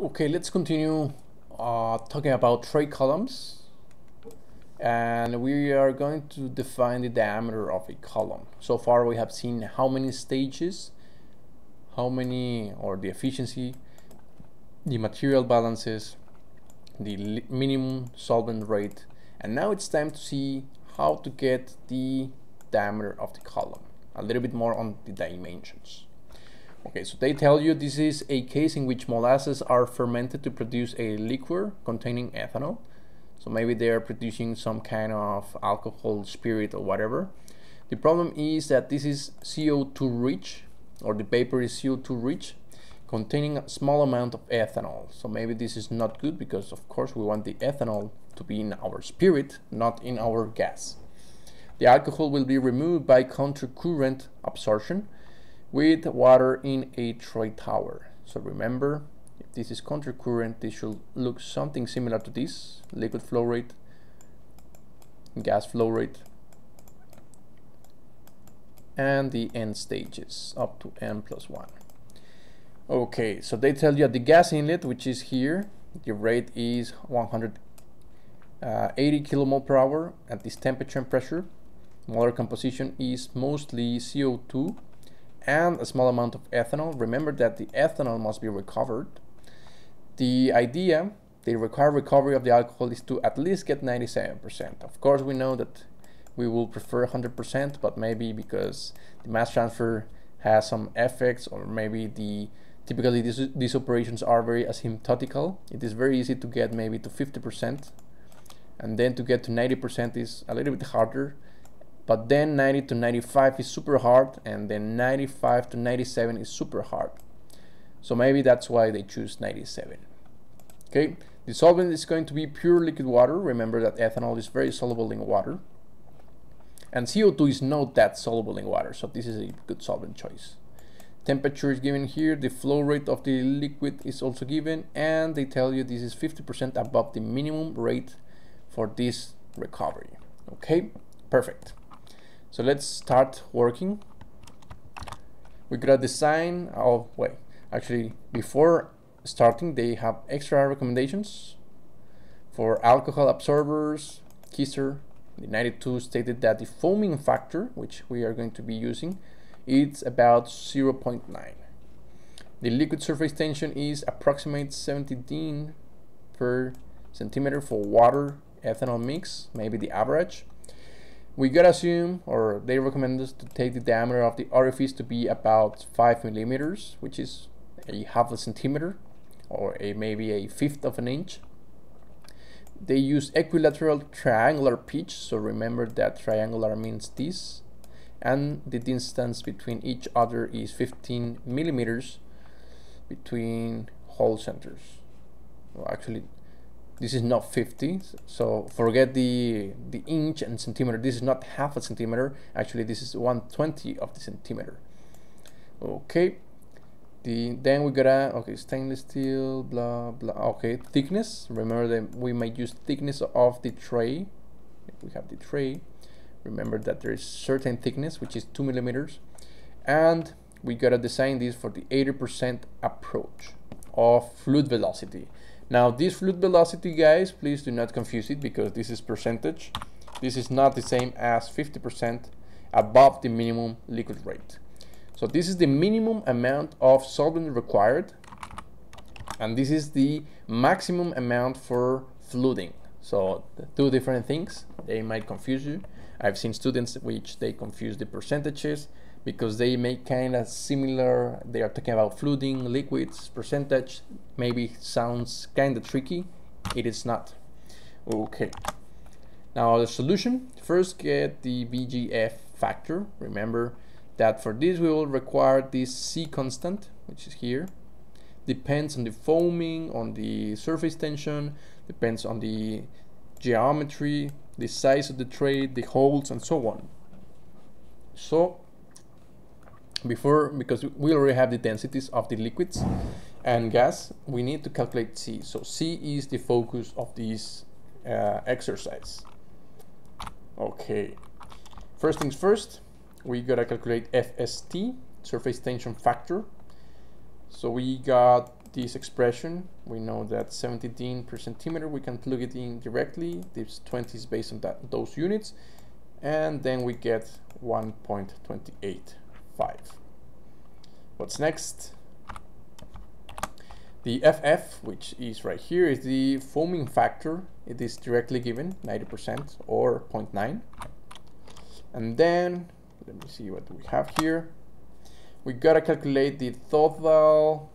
Okay, let's continue uh, talking about tray columns. And we are going to define the diameter of a column. So far we have seen how many stages, how many, or the efficiency, the material balances, the minimum solvent rate. And now it's time to see how to get the diameter of the column. A little bit more on the dimensions. Okay, so they tell you this is a case in which molasses are fermented to produce a liquor containing ethanol. So maybe they are producing some kind of alcohol, spirit, or whatever. The problem is that this is CO2 rich, or the paper is CO2 rich, containing a small amount of ethanol. So maybe this is not good because, of course, we want the ethanol to be in our spirit, not in our gas. The alcohol will be removed by countercurrent absorption with water in a tray tower. So remember, if this is countercurrent, this should look something similar to this, liquid flow rate, gas flow rate, and the end stages up to n plus 1. Okay, so they tell you at the gas inlet, which is here, the rate is 180 uh, kilomole per hour at this temperature and pressure. Molar composition is mostly CO2 and a small amount of ethanol. Remember that the ethanol must be recovered. The idea, the required recovery of the alcohol is to at least get 97%. Of course, we know that we will prefer 100%, but maybe because the mass transfer has some effects or maybe the typically these, these operations are very asymptotical. It is very easy to get maybe to 50% and then to get to 90% is a little bit harder but then 90 to 95 is super hard and then 95 to 97 is super hard. So maybe that's why they choose 97 okay? The solvent is going to be pure liquid water. Remember that ethanol is very soluble in water. And CO2 is not that soluble in water so this is a good solvent choice. Temperature is given here. The flow rate of the liquid is also given and they tell you this is 50% above the minimum rate for this recovery. Okay? Perfect so let's start working. We got design of, wait, actually before starting they have extra recommendations for alcohol absorbers. Kister, the 92 stated that the foaming factor, which we are going to be using, it's about 0.9. The liquid surface tension is approximate 17 per centimeter for water ethanol mix, maybe the average we gotta assume, or they recommend us to take the diameter of the orifice to be about 5 millimeters, which is a half a centimeter, or a maybe a fifth of an inch. They use equilateral triangular pitch, so remember that triangular means this, and the distance between each other is 15 millimeters between hole centers. Well, actually, this is not 50 so forget the the inch and centimeter. This is not half a centimeter. Actually this is 120 of the centimeter. Okay. The then we gotta okay stainless steel blah blah okay thickness. Remember that we might use thickness of the tray. If we have the tray remember that there is certain thickness which is two millimeters. And we gotta design this for the 80% approach of fluid velocity now this fluid velocity guys, please do not confuse it because this is percentage. This is not the same as 50% above the minimum liquid rate. So this is the minimum amount of solvent required and this is the maximum amount for fluiding. So two different things, they might confuse you. I've seen students which they confuse the percentages because they make kind of similar they are talking about flooding, liquids percentage. Maybe sounds kind of tricky. It is not. Okay. Now the solution. First get the VGF factor. Remember that for this we will require this C constant which is here. Depends on the foaming on the surface tension depends on the geometry the size of the tray the holes and so on. So before because we already have the densities of the liquids and gas we need to calculate C. So C is the focus of this uh, exercise. Okay. First things first we gotta calculate FST surface tension factor. So we got this expression, we know that 17 per centimeter, we can plug it in directly. This 20 is based on that, those units. And then we get 1.285. What's next? The FF, which is right here, is the foaming factor. It is directly given, 90% or 0.9. And then, let me see what we have here. We gotta calculate the total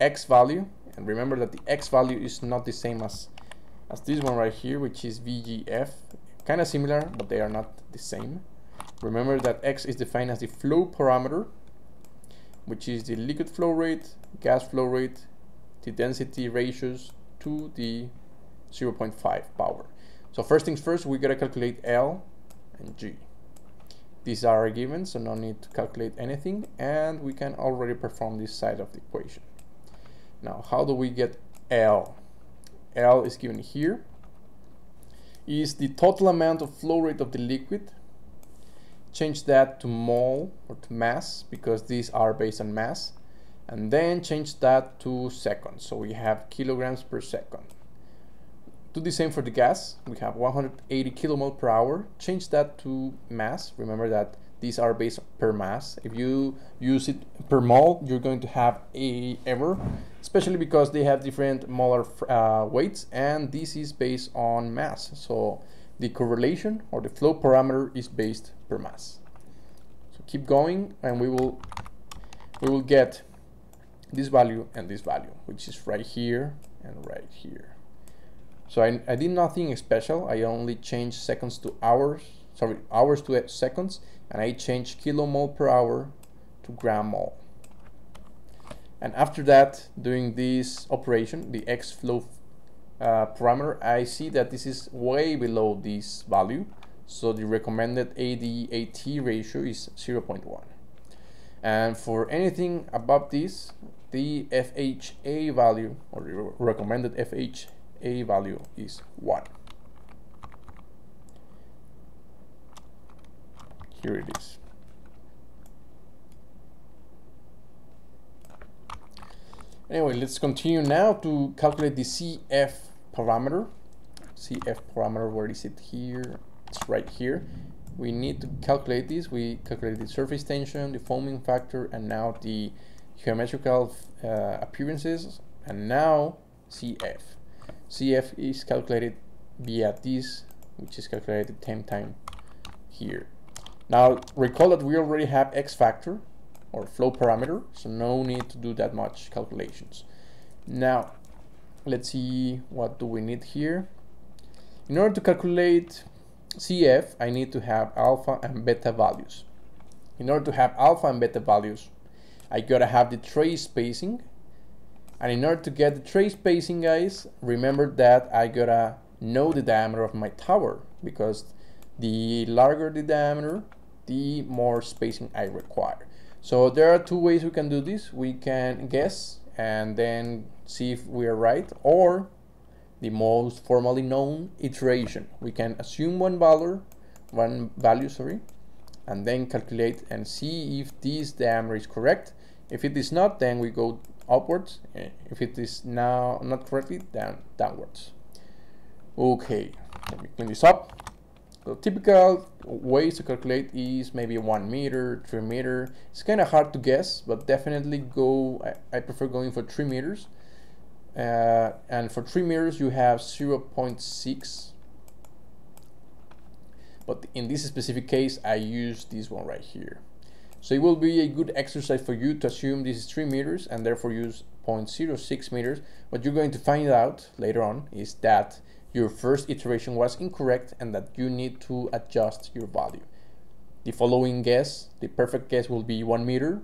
X value. And remember that the X value is not the same as, as this one right here, which is VGF. Kind of similar, but they are not the same. Remember that X is defined as the flow parameter, which is the liquid flow rate, gas flow rate, the density ratios to the 0.5 power. So first things first, we gotta calculate L and G. These are given, so no need to calculate anything, and we can already perform this side of the equation. Now, how do we get L? L is given here, is the total amount of flow rate of the liquid. Change that to mole or to mass, because these are based on mass and then change that to seconds. So we have kilograms per second. Do the same for the gas. We have 180 kilomole per hour. Change that to mass. Remember that these are based per mass. If you use it per mole, you're going to have a error, especially because they have different molar uh, weights, and this is based on mass. So the correlation or the flow parameter is based per mass. So keep going, and we will we will get this value and this value, which is right here and right here. So I, I did nothing special. I only changed seconds to hours, sorry, hours to seconds, and I changed kilomole per hour to gram mole. And after that, doing this operation, the X flow uh, parameter, I see that this is way below this value. So the recommended AD-AT ratio is 0.1. And for anything above this, the FHA value or the recommended FHA value is 1. Here it is. Anyway, let's continue now to calculate the CF parameter. CF parameter, where is it here? It's right here. We need to calculate this. We calculate the surface tension, the foaming factor, and now the geometrical uh, appearances and now CF. CF is calculated via this, which is calculated 10 time here. Now recall that we already have X factor or flow parameter, so no need to do that much calculations. Now let's see what do we need here. In order to calculate CF, I need to have alpha and beta values. In order to have alpha and beta values, I gotta have the tray spacing. And in order to get the tray spacing, guys, remember that I gotta know the diameter of my tower because the larger the diameter, the more spacing I require. So there are two ways we can do this. We can guess and then see if we are right or the most formally known iteration. We can assume one value, one value, sorry, and then calculate and see if this diameter is correct if it is not, then we go upwards. Eh, if it is now not correctly, then downwards. Okay, let me clean this up. The typical ways to calculate is maybe one meter, three meter. It's kind of hard to guess, but definitely go. I, I prefer going for three meters. Uh, and for three meters, you have 0.6. But in this specific case, I use this one right here. So it will be a good exercise for you to assume this is 3 meters and therefore use 0.06 meters. What you're going to find out later on is that your first iteration was incorrect and that you need to adjust your value. The following guess, the perfect guess will be 1 meter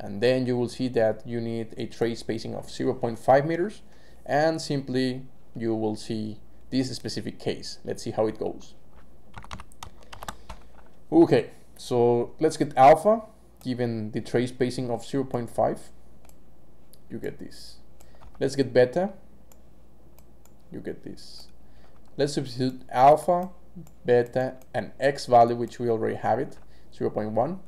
and then you will see that you need a tray spacing of 0.5 meters and simply you will see this specific case. Let's see how it goes. Okay, so let's get alpha, given the tray spacing of 0.5, you get this. Let's get beta, you get this. Let's substitute alpha, beta, and x value, which we already have it, 0.1.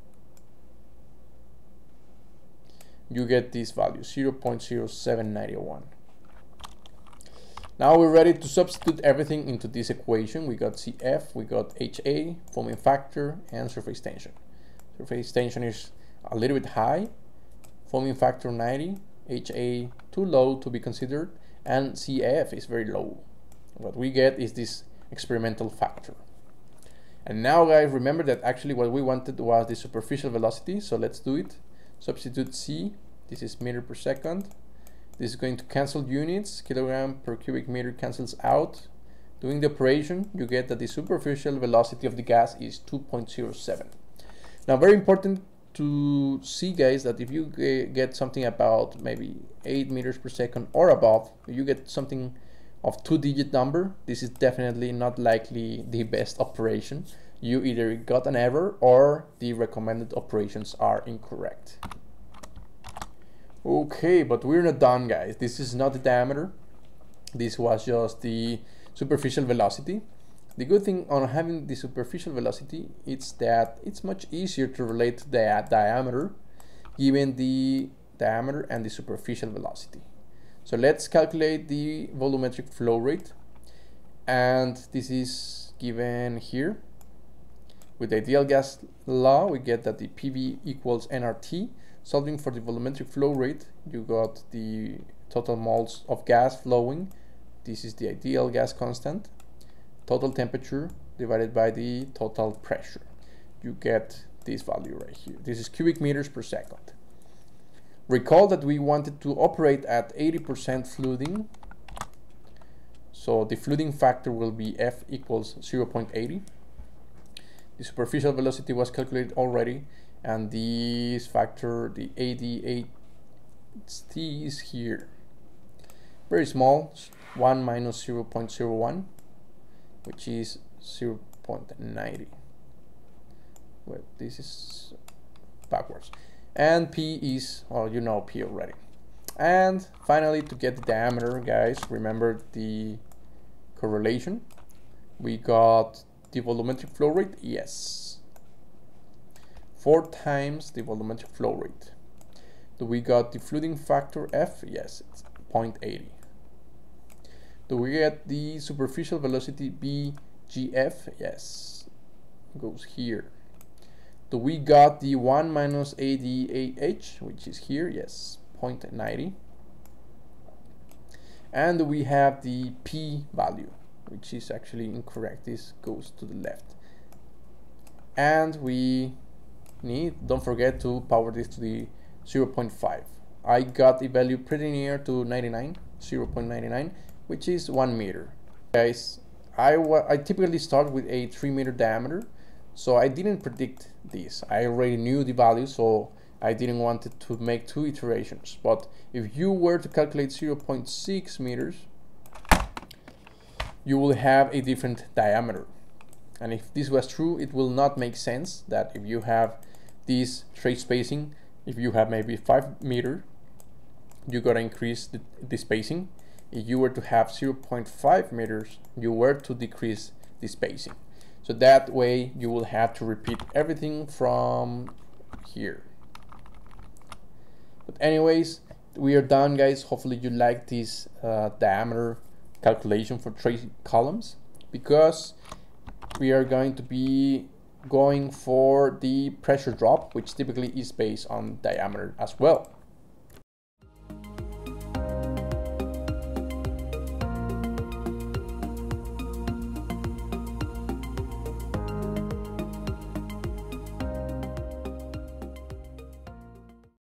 you get this value 0.0791 now we're ready to substitute everything into this equation. We got CF we got HA foaming factor and surface tension. Surface tension is a little bit high foaming factor 90 HA too low to be considered and CF is very low. What we get is this experimental factor. And now guys remember that actually what we wanted was the superficial velocity so let's do it. Substitute C this is meter per second. This is going to cancel units kilogram per cubic meter cancels out. Doing the operation you get that the superficial velocity of the gas is 2.07 now very important to see guys that if you get something about maybe 8 meters per second or above you get something of two digit number this is definitely not likely the best operation. You either got an error or the recommended operations are incorrect okay but we're not done guys this is not the diameter this was just the superficial velocity the good thing on having the superficial velocity is that it's much easier to relate the diameter given the diameter and the superficial velocity. So let's calculate the volumetric flow rate and this is given here. With the ideal gas law we get that the PV equals nRT. Solving for the volumetric flow rate you got the total moles of gas flowing. This is the ideal gas constant total temperature divided by the total pressure. You get this value right here. This is cubic meters per second. Recall that we wanted to operate at 80% fluiding. So the fluiding factor will be F equals 0.80. The superficial velocity was calculated already and this factor, the ADHT is here. Very small, 1 minus 0.01 which is 0 0.90 well this is backwards. And p is well you know p already. And finally to get the diameter guys remember the correlation? We got the volumetric flow rate? Yes four times the volumetric flow rate do we got the fluiding factor f yes it's 0.80 do we get the superficial velocity BGF? Yes, goes here. Do we got the 1 minus ADAH, which is here? Yes, 0.90. And we have the P value, which is actually incorrect. This goes to the left. And we need, don't forget to power this to the 0.5. I got the value pretty near to 99, 0.99 which is one meter. Guys, I, I typically start with a three meter diameter, so I didn't predict this. I already knew the value, so I didn't want to make two iterations. But if you were to calculate 0.6 meters, you will have a different diameter. And if this was true, it will not make sense that if you have this tray spacing, if you have maybe 5 meter, you gotta increase the, the spacing if you were to have 0.5 meters, you were to decrease the spacing. So that way you will have to repeat everything from here. But anyways, we are done guys. Hopefully you like this uh, diameter calculation for trace columns because we are going to be going for the pressure drop, which typically is based on diameter as well.